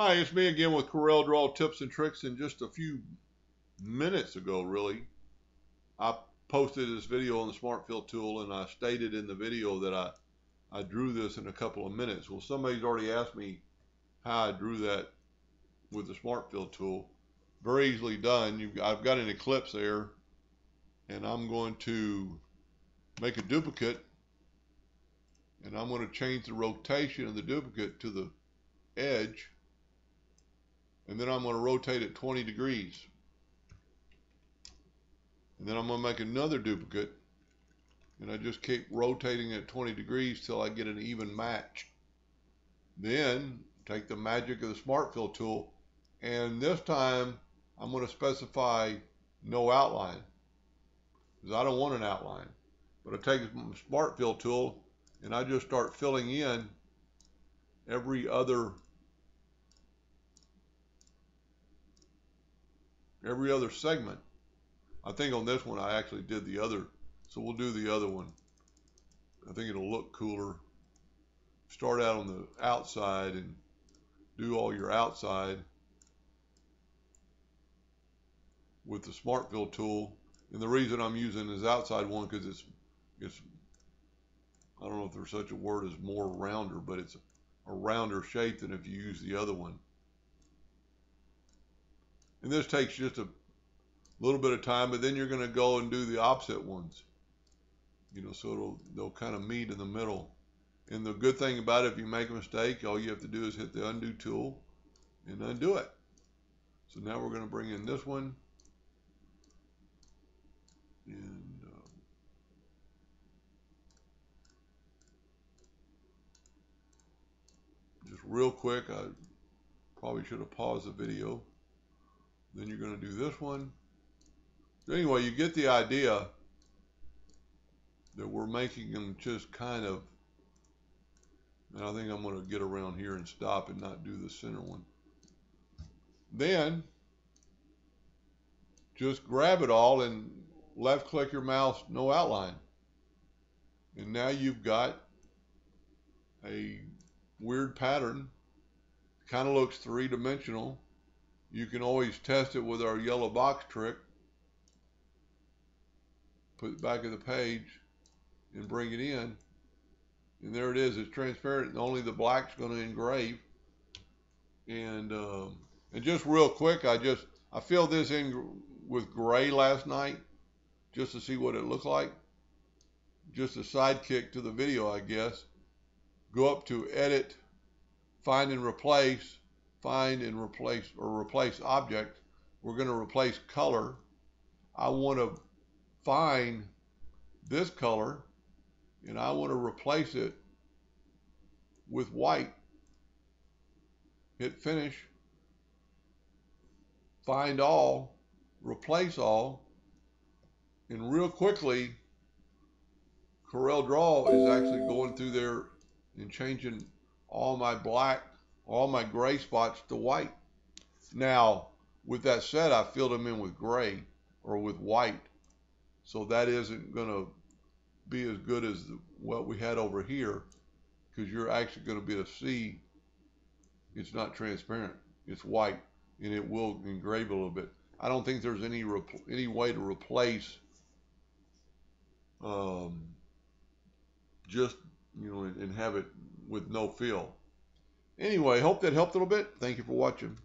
Hi, it's me again with Corel Draw tips and tricks. And just a few minutes ago, really, I posted this video on the Smart Fill tool, and I stated in the video that I I drew this in a couple of minutes. Well, somebody's already asked me how I drew that with the Smart Fill tool. Very easily done. You've, I've got an eclipse there, and I'm going to make a duplicate, and I'm going to change the rotation of the duplicate to the edge and then I'm going to rotate it 20 degrees. And then I'm going to make another duplicate and I just keep rotating it 20 degrees till I get an even match. Then take the magic of the Smart Fill tool and this time I'm going to specify no outline because I don't want an outline. But I take the Smart Fill tool and I just start filling in every other every other segment. I think on this one I actually did the other, so we'll do the other one. I think it'll look cooler. Start out on the outside and do all your outside with the Smart Fill tool. And the reason I'm using this outside one because it's it's I don't know if there's such a word as more rounder, but it's a rounder shape than if you use the other one. And this takes just a little bit of time, but then you're going to go and do the opposite ones. You know, so it'll, they'll kind of meet in the middle. And the good thing about it, if you make a mistake, all you have to do is hit the undo tool and undo it. So now we're going to bring in this one. And um, just real quick, I probably should have paused the video. Then you're going to do this one. Anyway, you get the idea that we're making them just kind of, and I think I'm going to get around here and stop and not do the center one. Then just grab it all and left click your mouse, no outline. And now you've got a weird pattern. Kind of looks three dimensional. You can always test it with our yellow box trick. Put it back of the page and bring it in. And there it is. It's transparent and only the black's going to engrave. And um, and just real quick, I just I filled this in with gray last night just to see what it looked like. Just a sidekick to the video, I guess. Go up to Edit, Find and Replace, find and replace or replace object. We're going to replace color. I want to find this color and I want to replace it with white. Hit finish. Find all, replace all, and real quickly, Corel Draw is actually going through there and changing all my black all my gray spots to white. Now, with that said, I filled them in with gray or with white. So that isn't going to be as good as the, what we had over here because you're actually going to be able to see it's not transparent. It's white and it will engrave a little bit. I don't think there's any any way to replace um, just, you know, and, and have it with no fill. Anyway, hope that helped a little bit. Thank you for watching.